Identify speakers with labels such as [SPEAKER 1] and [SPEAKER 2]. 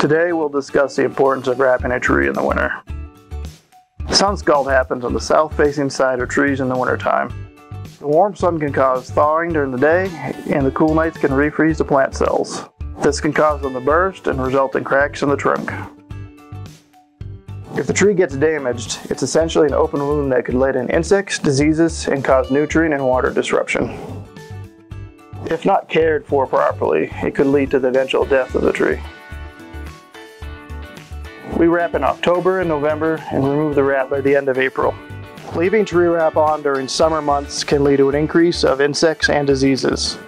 [SPEAKER 1] Today we'll discuss the importance of wrapping a tree in the winter. Sun scald happens on the south-facing side of trees in the wintertime. The warm sun can cause thawing during the day, and the cool nights can refreeze the plant cells. This can cause them to burst and result in cracks in the trunk. If the tree gets damaged, it's essentially an open wound that could let in insects, diseases, and cause nutrient and water disruption. If not cared for properly, it could lead to the eventual death of the tree. We wrap in October and November and remove the wrap by the end of April. Leaving tree wrap on during summer months can lead to an increase of insects and diseases.